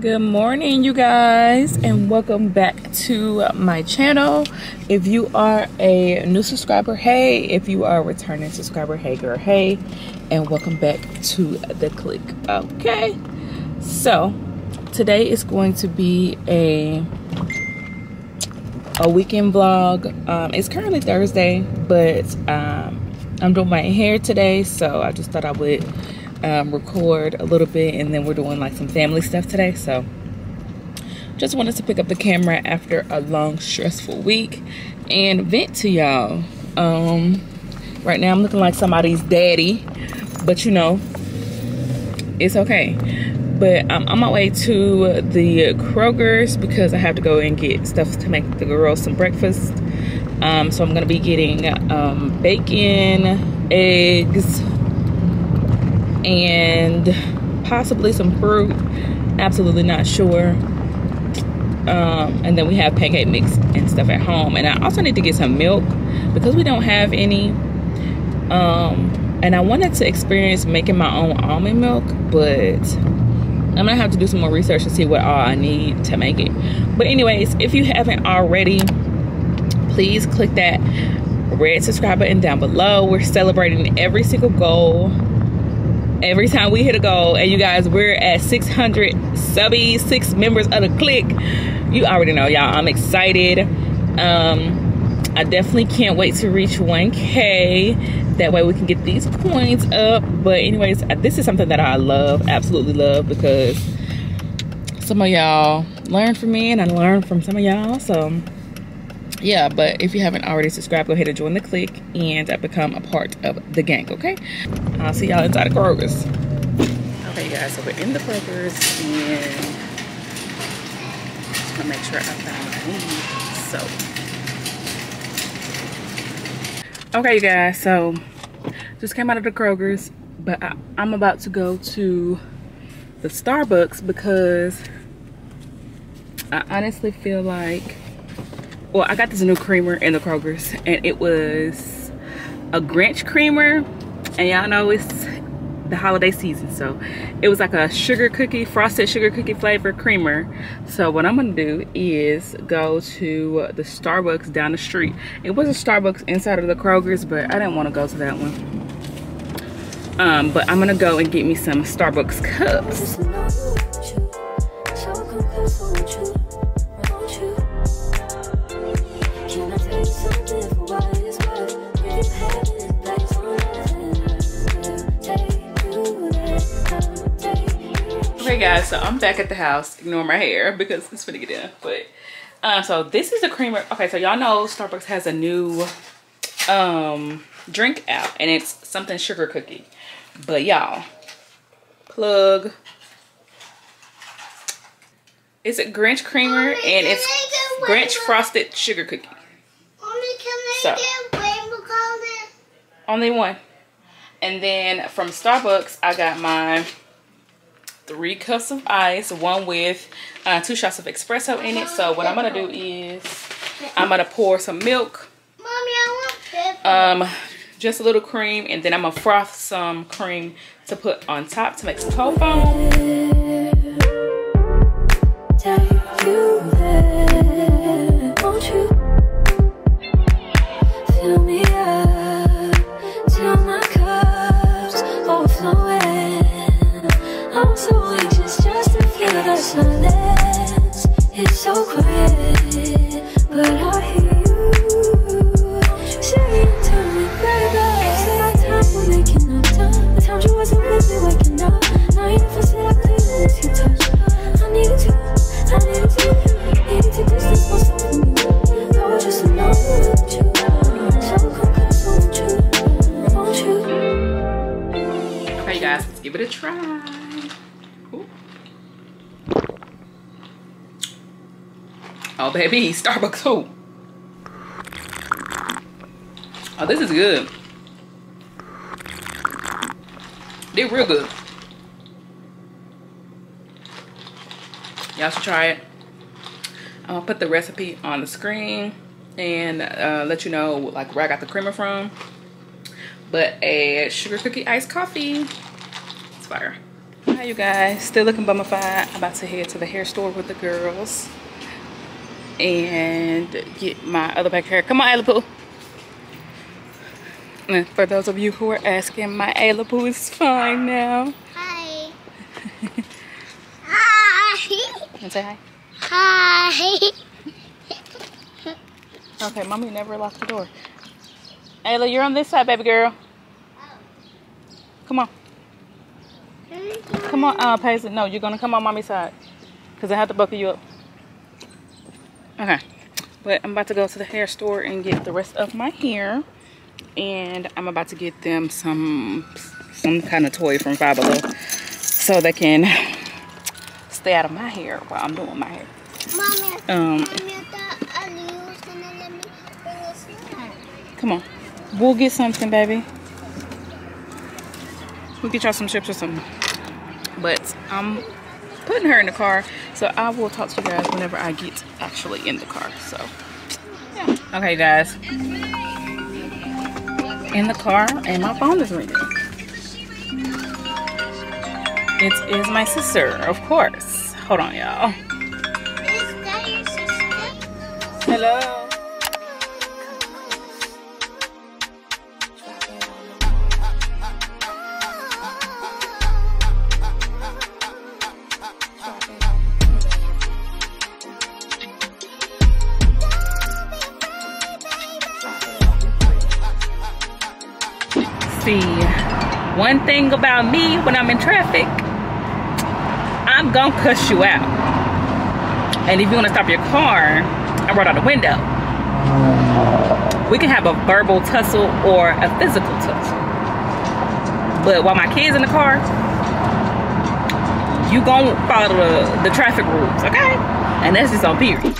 good morning you guys and welcome back to my channel. If you are a new subscriber hey. If you are a returning subscriber hey girl hey. And welcome back to the click okay. So today is going to be a a weekend vlog. Um, it's currently thursday but um, i'm doing my hair today so i just thought i would um, record a little bit and then we're doing like some family stuff today. So just wanted to pick up the camera after a long stressful week and vent to y'all. Um, right now i'm looking like somebody's daddy but you know it's okay. But i'm on my way to the kroger's because i have to go and get stuff to make the girls some breakfast. Um, so i'm gonna be getting um, bacon eggs and possibly some fruit. Absolutely not sure. Um, and then we have pancake mix and stuff at home. And i also need to get some milk because we don't have any. Um, and i wanted to experience making my own almond milk but i'm gonna have to do some more research to see what all i need to make it. But anyways if you haven't already please click that red subscribe button down below. We're celebrating every single goal every time we hit a goal and you guys we're at 600 subbies six members of the click you already know y'all. I'm excited. Um i definitely can't wait to reach 1k that way we can get these points up. But anyways this is something that i love absolutely love because some of y'all learn from me and i learn from some of y'all. So yeah but if you haven't already subscribed go ahead and join the click and uh, become a part of the gang okay? I'll see y'all inside the kroger's. Okay guys so we're in the kroger's and just gonna make sure i found need so. Okay you guys so just came out of the kroger's but I, i'm about to go to the starbucks because i honestly feel like well i got this new creamer in the kroger's and it was a grinch creamer. And y'all know it's the holiday season so it was like a sugar cookie frosted sugar cookie flavor creamer. So what i'm gonna do is go to the starbucks down the street. It was a starbucks inside of the kroger's but i didn't want to go to that one. Um but i'm gonna go and get me some starbucks cups guys, so I'm back at the house. Ignore my hair because it's gonna get done. But uh, so this is a creamer. Okay, so y'all know Starbucks has a new um drink out and it's something sugar cookie. But y'all, plug. It's a Grinch creamer Mommy, and it's Grinch frosted sugar cookie. Mommy, so, get rainbow color? Only one. And then from Starbucks, I got my three cups of ice, one with uh, two shots of espresso in it. So what I'm gonna do is I'm gonna pour some milk. Mommy, I want Um, just a little cream, and then I'm gonna froth some cream to put on top to make some cold foam. Baby, Starbucks who? Oh, this is good. They're real good. Y'all should try it. I'll put the recipe on the screen and uh, let you know like where I got the creamer from. But a sugar cookie iced coffee. It's fire. Hi you guys, still looking bummified. I'm about to head to the hair store with the girls and get my other back hair. Come on, Ayla And for those of you who are asking, my Ayla is fine now. Hi. hi. And say hi. Hi. Okay, mommy never locked the door. Ayla, you're on this side, baby girl. Come on. Come on, uh, Paisley. No, you're gonna come on mommy's side. Cause I have to buckle you up. Okay. But I'm about to go to the hair store and get the rest of my hair. And I'm about to get them some some kind of toy from Five Below. So they can stay out of my hair while I'm doing my hair. Mommy, Um, mommy, I thought Ali was gonna let me bring a snack. Come on. We'll get something, baby. We'll get y'all some chips or something. But I'm putting her in the car. So I will talk to you guys whenever I get actually in the car. So, yeah. Okay, guys. In the car and my phone is ringing. It is my sister, of course. Hold on, y'all. See, one thing about me when I'm in traffic, I'm gonna cuss you out. And if you want to stop your car and roll out the window, we can have a verbal tussle or a physical tussle. But while my kids in the car, you gonna follow the, the traffic rules, okay? And that's just on period.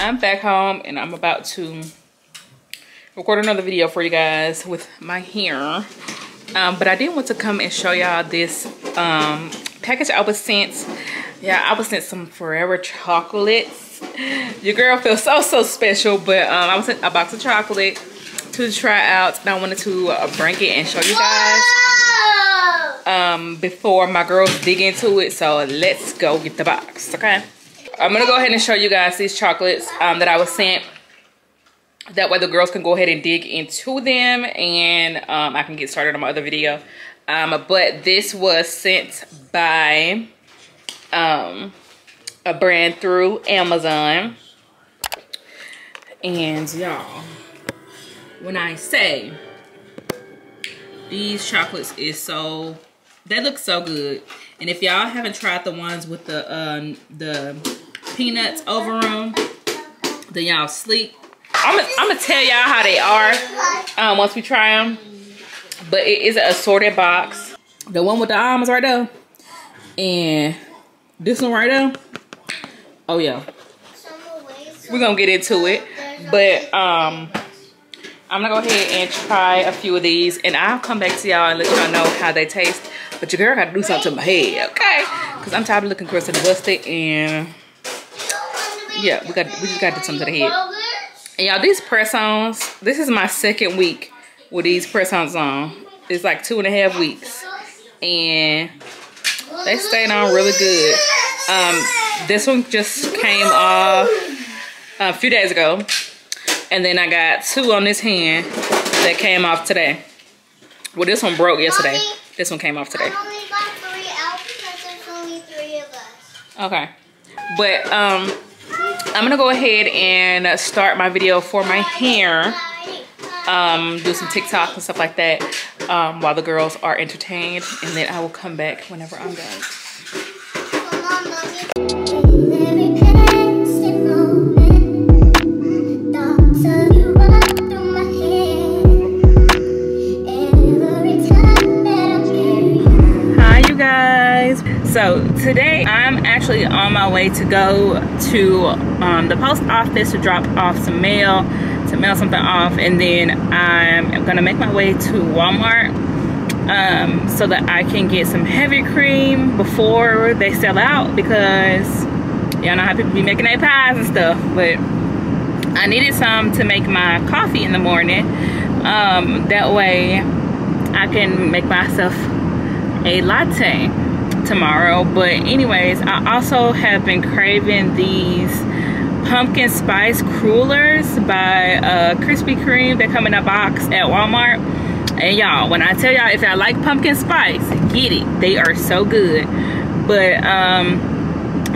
I'm back home and I'm about to record another video for you guys with my hair. Um, but I did want to come and show y'all this um, package I was sent. Yeah, I was sent some Forever chocolates. Your girl feels so, so special. But um, I was sent a box of chocolate to try out. And I wanted to uh, bring it and show you guys um, before my girls dig into it. So let's go get the box, okay? I'm gonna go ahead and show you guys these chocolates um, that I was sent. That way the girls can go ahead and dig into them and um, I can get started on my other video. Um, but this was sent by um, a brand through Amazon. And y'all, when I say these chocolates is so they look so good and if y'all haven't tried the ones with the um the peanuts over them then y'all sleep. I'm gonna tell y'all how they are um once we try them but it is an assorted box. The one with the almonds right there. And this one right there. Oh yeah. We're gonna get into it. But um I'm gonna go ahead and try a few of these. And I'll come back to y'all and let y'all know how they taste. But your girl gotta do something to my head, okay? Cause I'm tired of looking crusty and busted and yeah, we got we just gotta do something to the head. And y'all, these press-ons, this is my second week with these press-ons on. It's like two and a half weeks. And they stayed on really good. Um, this one just came off a few days ago. And then I got two on this hand that came off today. Well, this one broke yesterday. Mommy. This one came off today. I only got three out because there's only three of us. Okay. But um, I'm gonna go ahead and start my video for my hair. Um, do some TikTok and stuff like that um, while the girls are entertained. And then I will come back whenever I'm done. So actually on my way to go to um, the post office to drop off some mail. to mail something off and then I'm gonna make my way to Walmart um, so that I can get some heavy cream before they sell out because y'all know how people be making their pies and stuff but I needed some to make my coffee in the morning um, that way I can make myself a latte tomorrow. But anyways I also have been craving these pumpkin spice crullers by uh, Krispy Kreme. They come in a box at Walmart. And y'all when I tell y'all if I like pumpkin spice get it. They are so good. But um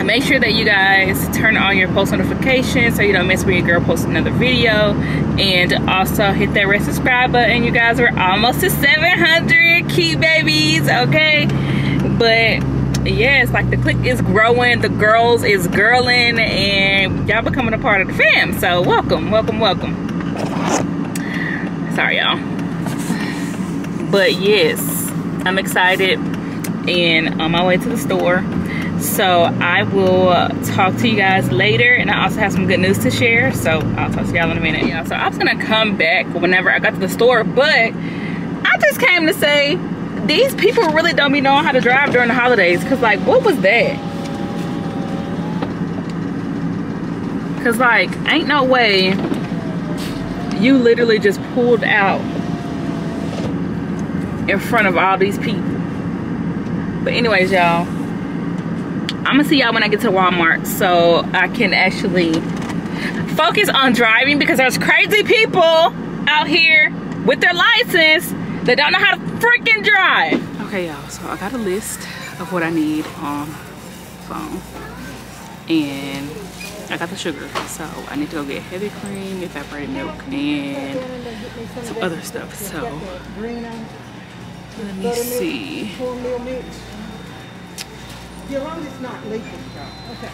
make sure that you guys turn on your post notifications so you don't miss when your girl posts another video. And also hit that red subscribe button. You guys are almost to 700 key babies okay but yes like the clique is growing the girls is girling and y'all becoming a part of the fam. So welcome welcome welcome. Sorry y'all. But yes i'm excited and on my way to the store. So i will talk to you guys later and i also have some good news to share. So i'll talk to y'all in a minute. Yeah so i was gonna come back whenever i got to the store but i just came to say these people really don't be knowing how to drive during the holidays because like what was that? Because like ain't no way you literally just pulled out in front of all these people. But anyways y'all i'm gonna see y'all when i get to walmart so i can actually focus on driving because there's crazy people out here with their license that don't know how to freaking drive. Okay, y'all, so I got a list of what I need on phone. And I got the sugar, so I need to go get heavy cream, evaporated milk, and some other stuff. So let me see. Yolanda's not leaking, though. Okay.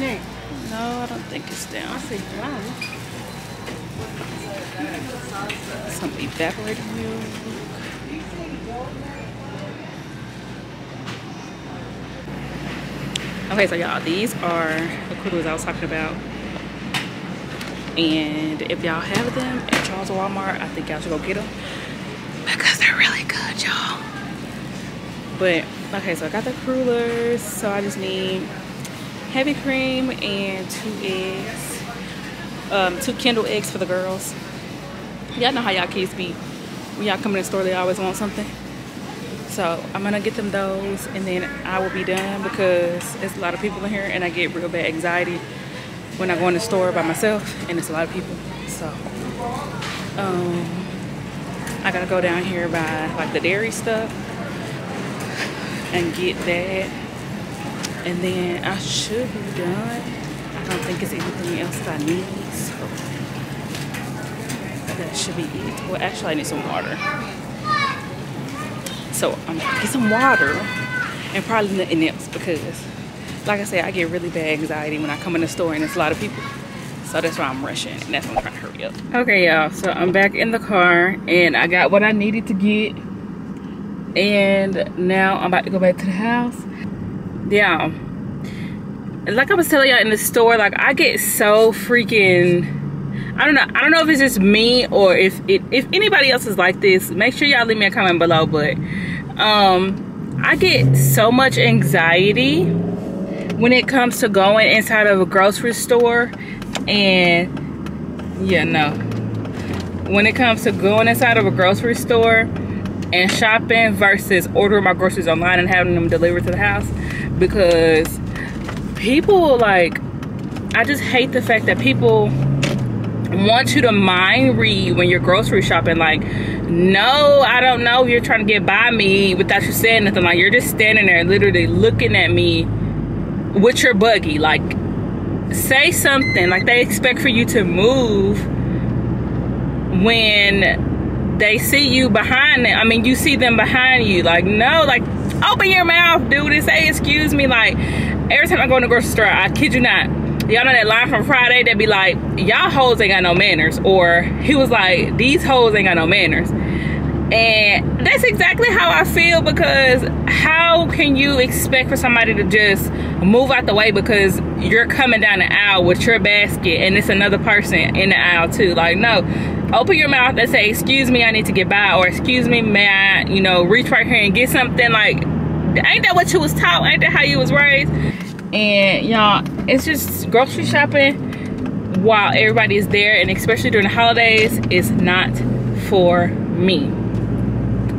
Next. No, I don't think it's down. I see brown. Some evaporated milk. Okay, so y'all, these are the crullers I was talking about. And if y'all have them at Charles Walmart, I think y'all should go get them. Because they're really good, y'all. But, okay, so I got the crullers. So I just need heavy cream and two eggs. Um, two Kinder eggs for the girls. Y'all know how y'all kids be. When y'all come in the store, they always want something. So I'm gonna get them those and then I will be done because there's a lot of people in here and I get real bad anxiety when I go in the store by myself and it's a lot of people. So um, I gotta go down here by like the dairy stuff and get that. And then I should be done. I don't think it's anything else that I need. So that should be it. Well, actually I need some water. So I'm gonna get some water and probably nothing else because like I said, I get really bad anxiety when I come in the store and there's a lot of people. So that's why I'm rushing and that's why I'm trying to hurry up. Okay y'all, so I'm back in the car and I got what I needed to get. And now I'm about to go back to the house. Yeah. Like I was telling y'all in the store, like I get so freaking I don't know. I don't know if it's just me or if it, if anybody else is like this. Make sure y'all leave me a comment below. But um, I get so much anxiety when it comes to going inside of a grocery store, and yeah, no. When it comes to going inside of a grocery store and shopping versus ordering my groceries online and having them delivered to the house, because people like, I just hate the fact that people want you to mind read when you're grocery shopping. Like no i don't know. You're trying to get by me without you saying nothing. Like you're just standing there literally looking at me with your buggy. Like say something. Like they expect for you to move when they see you behind them. I mean you see them behind you. Like no like open your mouth dude and say excuse me like every time i go in the grocery store i kid you not y'all know that line from Friday that be like, y'all hoes ain't got no manners. Or he was like, these hoes ain't got no manners. And that's exactly how I feel because how can you expect for somebody to just move out the way because you're coming down the aisle with your basket and it's another person in the aisle too? Like, no, open your mouth and say, Excuse me, I need to get by, or Excuse me, may I, you know, reach right here and get something? Like, ain't that what you was taught? Ain't that how you was raised? And y'all, it's just grocery shopping while everybody is there and especially during the holidays is not for me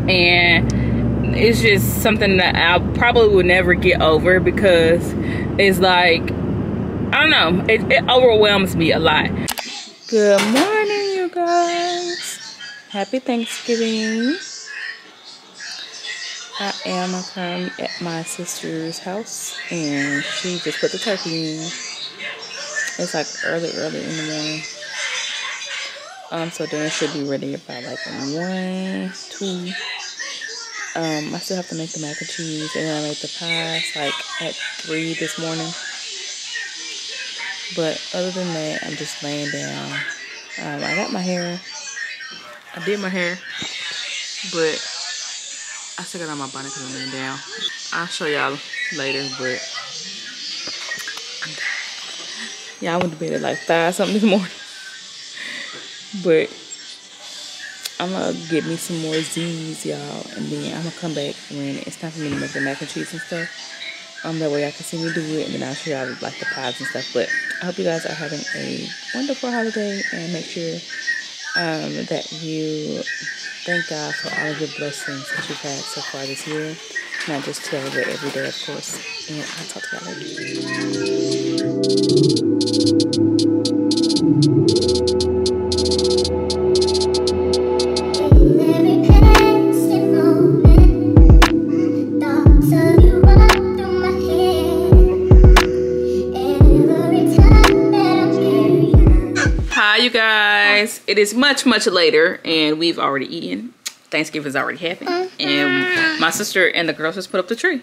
and it's just something that I probably will never get over because it's like I don't know it, it overwhelms me a lot good morning guys happy Thanksgiving I am currently at my sister's house and she just put the turkey in it's like early, early in the morning. Um, so dinner should be ready about like one, two. Um, I still have to make the mac and cheese, and then I made the pies like at three this morning. But other than that, I'm just laying down. Um, I got my hair. I did my hair, but I still got on my bonnet because I'm laying down. I'll show y'all later, but yeah, I went to bed at like five something this morning. But I'm gonna get me some more Z's, y'all, and then I'm gonna come back when it's time for me to make the mac and cheese and stuff. Um, that way I can see me do it, and then I'll show y'all like the pies and stuff. But I hope you guys are having a wonderful holiday, and make sure um that you thank God for all of the blessings that you've had so far this year. Not just celebrate every day, of course. And I'll talk to y'all later. It is much, much later, and we've already eaten. Thanksgiving's already happened, mm-hmm. and my sister and the girls just put up the tree.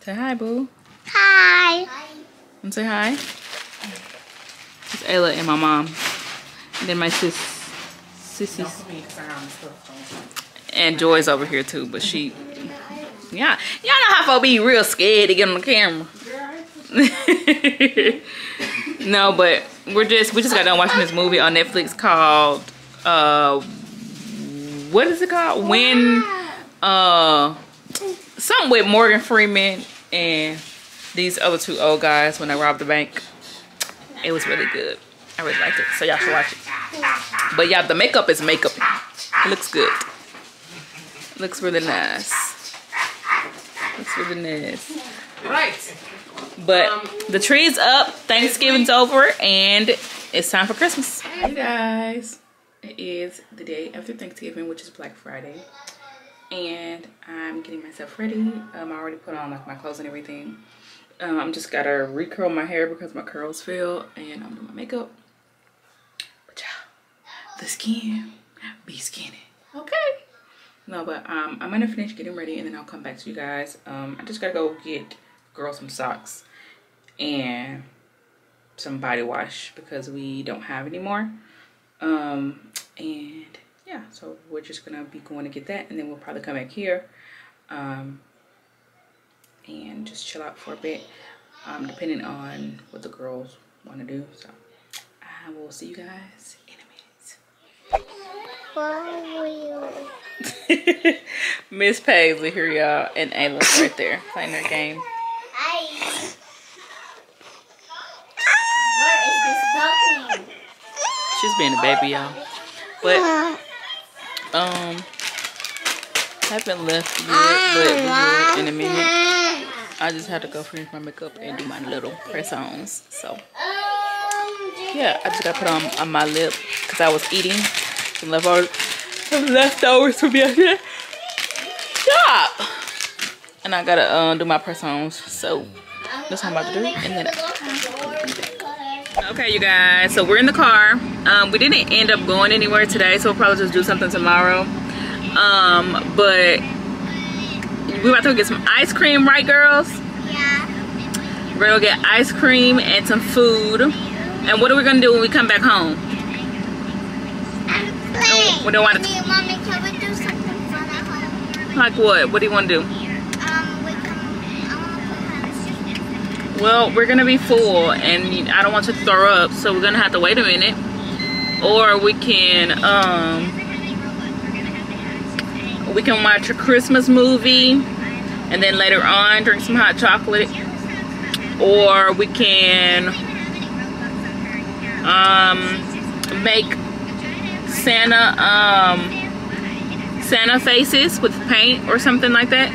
Say hi, boo. Hi. And say hi. It's Ayla and my mom. And then my sis, sissies. And Joy's over here too, but she, yeah, y'all know how folks be real scared to get on the camera. no, but we're just we just got done watching this movie on Netflix called uh what is it called? When uh something with Morgan Freeman and these other two old guys when they robbed the bank. It was really good. I really liked it. So y'all should watch it. But yeah, the makeup is makeup. It looks good. looks really nice. Looks really nice. Right. But the tree's up, Thanksgiving's over, and it's time for Christmas. Hey guys. It is the day after Thanksgiving, which is Black Friday. And I'm getting myself ready. Um, I already put on like my clothes and everything. Um, I'm just gotta recurl my hair because my curls fell and I'm doing my makeup. But yeah, the skin be skinny. Okay. No, but um, I'm gonna finish getting ready and then I'll come back to you guys. Um, I just gotta go get girl some socks and some body wash because we don't have any more. Um, and yeah, so we're just gonna be going to get that and then we'll probably come back here. Um, and just chill out for a bit um, depending on what the girls want to do so I will see you guys in a minute Miss Paisley here y'all and Ayla right there playing their game Hi. She's being a baby y'all but um haven't left yet but in a minute I just had to go finish my makeup and do my little press-ons. So, yeah, I just got to put on, on my lip because I was eating some leftovers, some leftovers from yesterday. Stop! And I got to uh, do my press-ons. So, that's what I'm about to do. And then Okay, you guys. So, we're in the car. Um, we didn't end up going anywhere today, so we'll probably just do something tomorrow. Um, but we're about to go get some ice cream, right girls? Yeah. We're gonna get ice cream and some food. And what are we gonna do when we come back home? Play. We don't want to. Mommy, can we do something fun at home? Like what? What do you want to do? Um, we can. I want to play hide and seek. Well, we're gonna be full, and I don't want to throw up, so we're gonna have to wait a minute. Or we can, um, we can watch a Christmas movie, and then later on drink some hot chocolate. Or we can, um, make Santa, um, Santa faces with paint or something like that.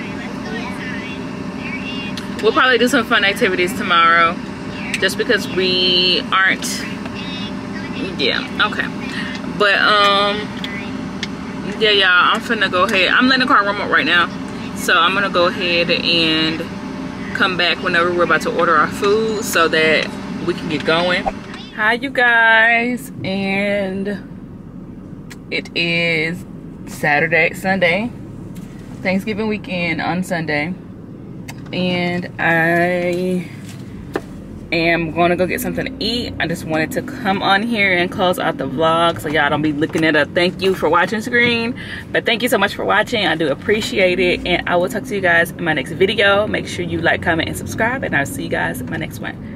We'll probably do some fun activities tomorrow just because we aren't yeah okay. But um yeah y'all i'm finna go ahead. I'm letting the car warm up right now so i'm gonna go ahead and come back whenever we're about to order our food so that we can get going. Hi you guys and it is saturday sunday thanksgiving weekend on sunday and I am gonna go get something to eat. I just wanted to come on here and close out the vlog so y'all don't be looking at a thank you for watching screen. But thank you so much for watching. I do appreciate it. And I will talk to you guys in my next video. Make sure you like, comment, and subscribe. And I'll see you guys in my next one.